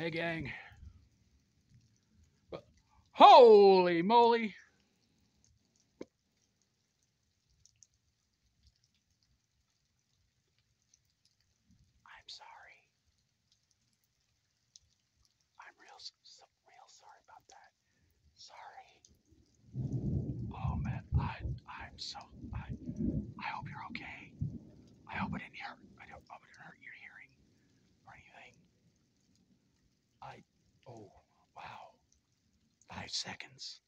Hey, gang. But- Holy moly. I'm sorry. I'm real, so, real sorry about that. Sorry. Oh man, I, I'm so, I, I hope you're okay. I hope I didn't hurt. I don't hope I didn't hurt your hearing or anything. I, oh, wow. Five seconds.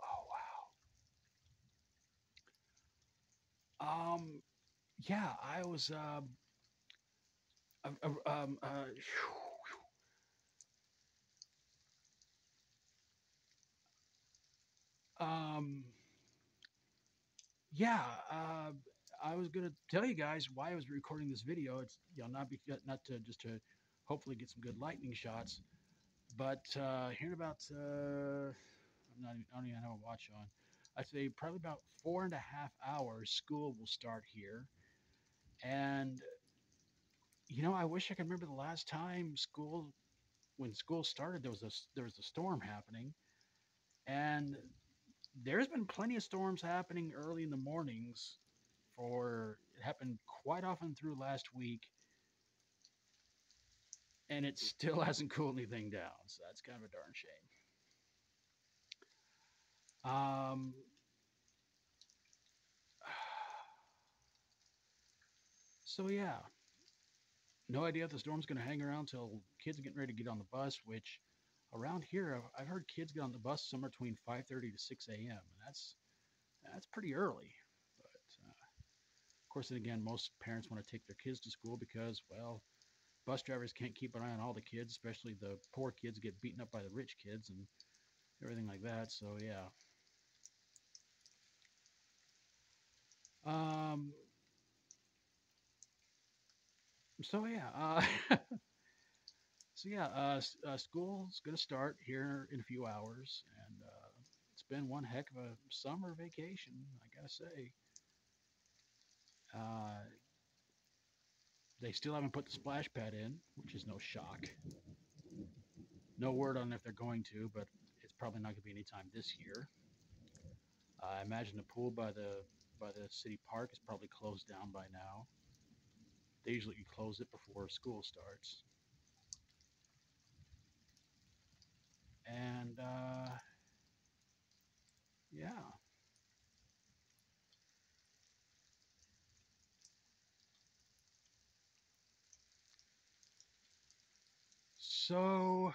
Oh, wow. Um, yeah, I was, uh, um, uh, um, yeah, uh, I was gonna tell you guys why I was recording this video. It's you know not be not to just to hopefully get some good lightning shots, but uh, hearing about uh, I'm not even, I don't even have a watch on. I'd say probably about four and a half hours. School will start here, and you know I wish I could remember the last time school when school started. There was a there was a storm happening, and there's been plenty of storms happening early in the mornings for it happened quite often through last week. And it still hasn't cooled anything down so that's kind of a darn shame. Um so yeah. No idea if the storm's going to hang around till kids are getting ready to get on the bus which around here i've, I've heard kids get on the bus somewhere between 5.30 to 6 a.m and that's that's pretty early course then again most parents want to take their kids to school because well bus drivers can't keep an eye on all the kids especially the poor kids get beaten up by the rich kids and everything like that so yeah. Um so yeah uh so yeah uh, uh school's gonna start here in a few hours and uh it's been one heck of a summer vacation i gotta say uh they still haven't put the splash pad in which is no shock. No word on if they're going to but it's probably not going to be any time this year. I imagine the pool by the by the city park is probably closed down by now. They usually close it before school starts and uh yeah So,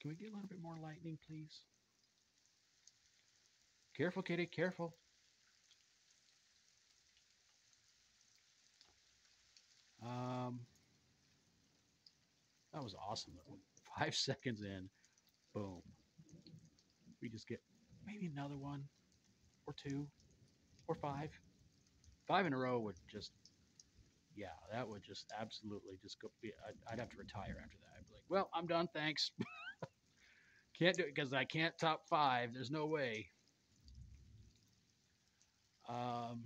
can we get a little bit more lightning, please? Careful, kitty, careful. Um, that was awesome. Five seconds in, boom. We just get maybe another one, or two, or five. Five in a row would just, yeah, that would just absolutely just go. Be, I'd, I'd have to retire after that. I'd be like, well, I'm done. Thanks. can't do it because I can't top five. There's no way. Um,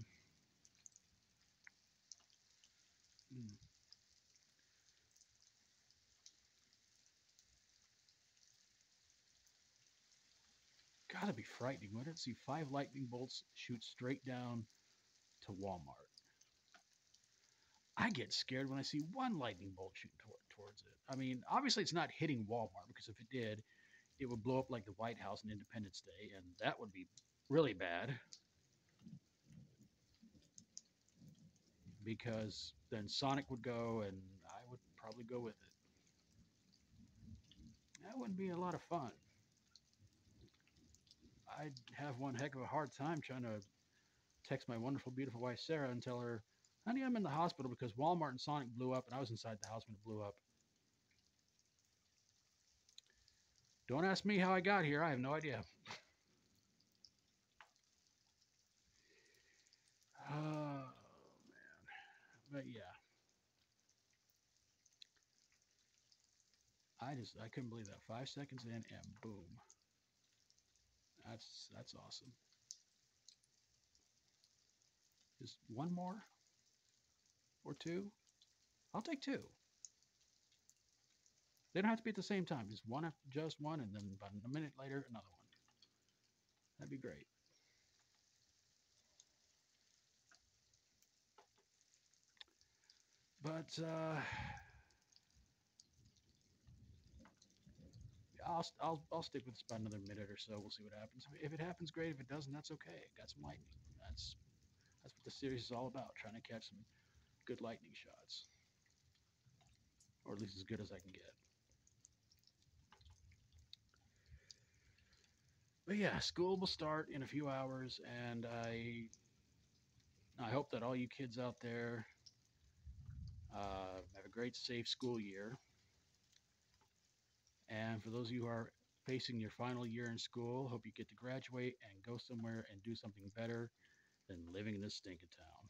hmm. gotta be frightening. Why did see five lightning bolts shoot straight down to Walmart? I get scared when I see one lightning bolt shooting toward, towards it. I mean, obviously it's not hitting Walmart because if it did, it would blow up like the White House on Independence Day, and that would be really bad because then Sonic would go and I would probably go with it. That wouldn't be a lot of fun. I'd have one heck of a hard time trying to text my wonderful, beautiful wife Sarah and tell her, honey, I'm in the hospital because Walmart and Sonic blew up and I was inside the house when it blew up. Don't ask me how I got here. I have no idea. Oh, man. But yeah. I just I couldn't believe that. Five seconds in and boom. That's that's awesome. Just one more or two? I'll take two. They don't have to be at the same time. Just one, after, just one, and then about a minute later, another one. That'd be great. But uh, I'll, I'll I'll stick with this about another minute or so. We'll see what happens. If it happens, great. If it doesn't, that's okay. Got some lightning. That's that's what the series is all about. Trying to catch some good lightning shots, or at least as good as I can get. But yeah, school will start in a few hours, and I I hope that all you kids out there uh, have a great, safe school year. And for those of you who are facing your final year in school, hope you get to graduate and go somewhere and do something better than living in this stinking town.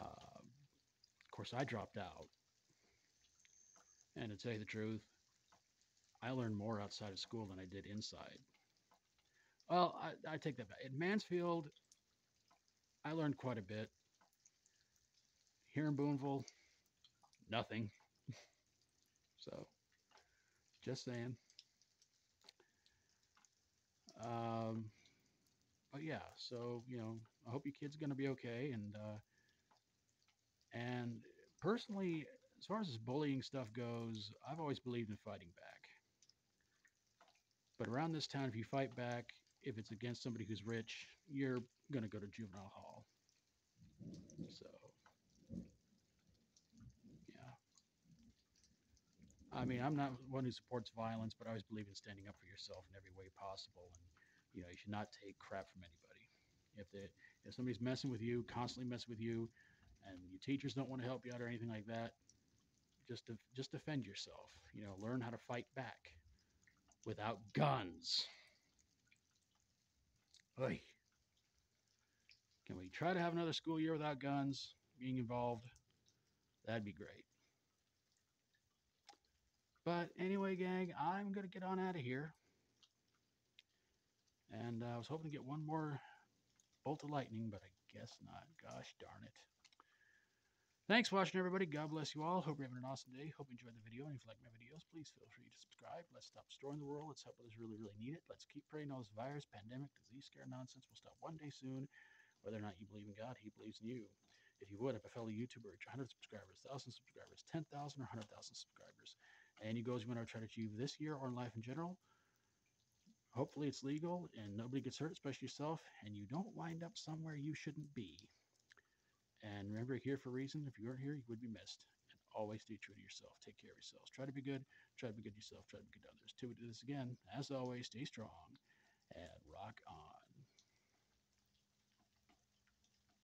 Uh, of course, I dropped out. And to tell you the truth, I learned more outside of school than I did inside. Well, I, I take that back. At Mansfield, I learned quite a bit. Here in Boonville, nothing. so, just saying. Um, but yeah, so you know, I hope your kid's gonna be okay. And uh, and personally, as far as this bullying stuff goes, I've always believed in fighting back. But around this town, if you fight back, if it's against somebody who's rich, you're gonna go to juvenile hall. So. Yeah. I mean, I'm not one who supports violence, but I always believe in standing up for yourself in every way possible. And you know, you should not take crap from anybody. If they, if somebody's messing with you, constantly messing with you, and your teachers don't want to help you out or anything like that, just just defend yourself. You know, learn how to fight back without guns. Oy. Can we try to have another school year without guns being involved? That'd be great. But anyway, gang, I'm going to get on out of here. And uh, I was hoping to get one more bolt of lightning, but I guess not. Gosh darn it. Thanks for watching, everybody. God bless you all. Hope you're having an awesome day. Hope you enjoyed the video. And if you like my videos, please feel free to subscribe. Let's stop destroying the world. Let's help others really, really need it. Let's keep praying all this virus, pandemic, disease, scare nonsense will stop one day soon. Whether or not you believe in God, He believes in you. If you would, if a fellow YouTuber reach 100 subscribers, 1,000 subscribers, 10,000 or 100,000 subscribers, any goals you want to try to achieve this year or in life in general. Hopefully, it's legal and nobody gets hurt, especially yourself, and you don't wind up somewhere you shouldn't be. And remember, here for a reason. If you weren't here, you would be missed. And always stay true to yourself. Take care of yourselves. Try to be good. Try to be good yourself. Try to be good to others. Till we do this again, as always, stay strong and rock on.